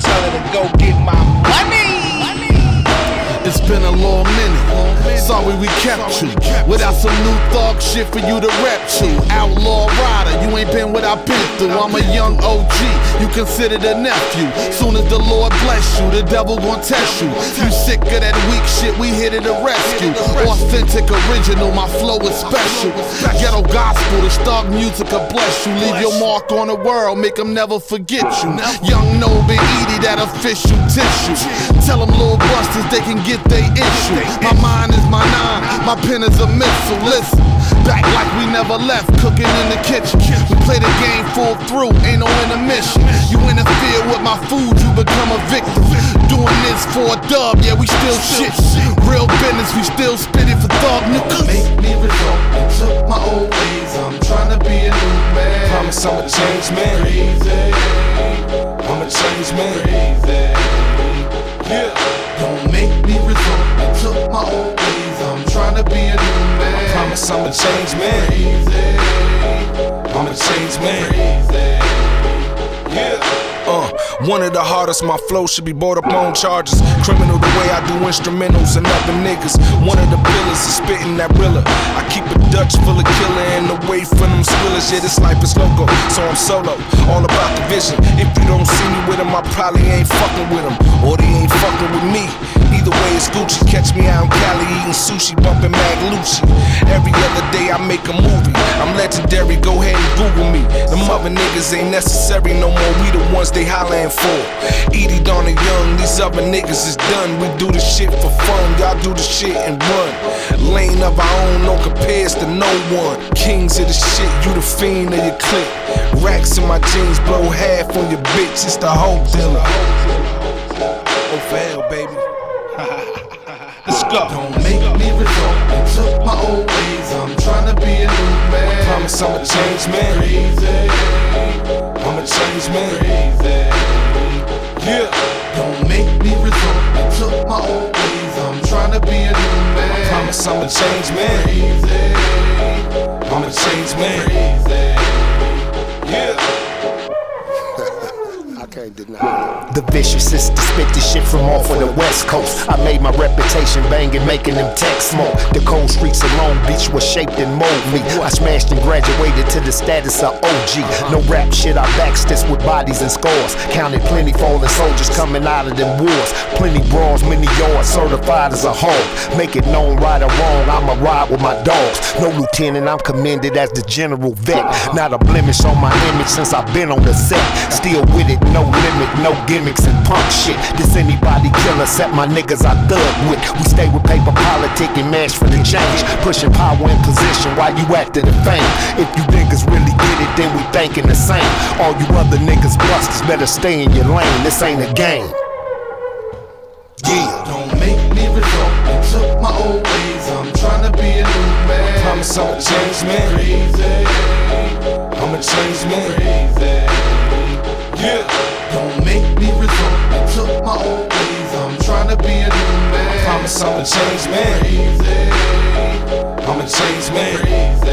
tell her to go without some new thug shit for you to rep to. Outlaw rider, you ain't been what I've been through. I'm a young OG, you considered a nephew. Soon as the Lord bless you, the devil gon' test you. You sick of that weak shit, we here to the rescue. Authentic, original, my flow is special. Ghetto gospel, the thug music will bless you. Leave your mark on the world, make them never forget you. Young Noble Edie, that official tissue. Tell them little busters they can get they issue. My mind is my nine, my pen is a missile. Listen, back like we never left, cooking in the kitchen. We play the game full through, ain't no intermission. You interfere with my food, you become a victim. Doing this for a dub, yeah, we still shit. Real business, we still spit it for thug niggas. Make me resort and took my old ways. I'm trying to be a new man. Promise I'm a changed man. Crazy, I'm a changed man. crazy. Promise I'm a changed man. I'm a changed man. Yeah. Uh, one of the hardest, my flow should be brought up on charges. Criminal the way I do instrumentals and other niggas. One of the pillars is spitting that rilla. I keep a Dutch full of killer and away from them swillers. Yeah, this life is loco, so I'm solo. All about the vision. If you don't see me with them, I probably ain't fucking with them. Or they ain't fucking with me. Either way, it's Gucci. Catch me out in Cali eating sushi, bumping Mag Lucci. Every other day I make a movie. I'm legendary, go ahead and Google me. Them other niggas ain't necessary no more. We the ones they hollering for. Edie Donna Young, these other niggas is done. We do the shit for fun, y'all do the shit and run. Lane of our own, no compares to no one. Kings of the shit, you the fiend of your clique. Racks in my jeans, blow half on your bitch, it's the whole dealer. Go. Don't make me resort and took my old ways. I'm trying to be a new man. Promise I'm a changed man. Crazy, I'm a changed man. crazy. Yeah. Don't make me resort and took my old ways. I'm trying to be a new man. Promise I'm a changed man. Crazy, I'm a changed man. crazy. Yeah. I can't deny it. The vicious is to spit the west coast. I made my reputation banging, making them tech smoke. The cold streets of Long Beach were shaped and molded me. I smashed and graduated to the status of OG. No rap shit, I backstitched with bodies and scores. Counted plenty fallen soldiers coming out of them wars. Plenty brawls, many yards, certified as a hog. Make it known right or wrong, I'ma ride with my dogs. No lieutenant, I'm commended as the general vet. Not a blemish on my image since I've been on the set. Still with it, no limit, no gimmicks and punk shit. This anybody killer, set my niggas I thug with. We stay with paper politic and mash for the change. Pushing power in position while you after the fame. If you niggas really get it, then we thinking the same. All you other niggas busters better stay in your lane. This ain't a game. Yeah. Don't make me resort and took my old ways. I'm trying to be a new man. Promise I'm a changed man. Crazy, I'm a change, man. crazy. I'm a changed man. I'm a changed man.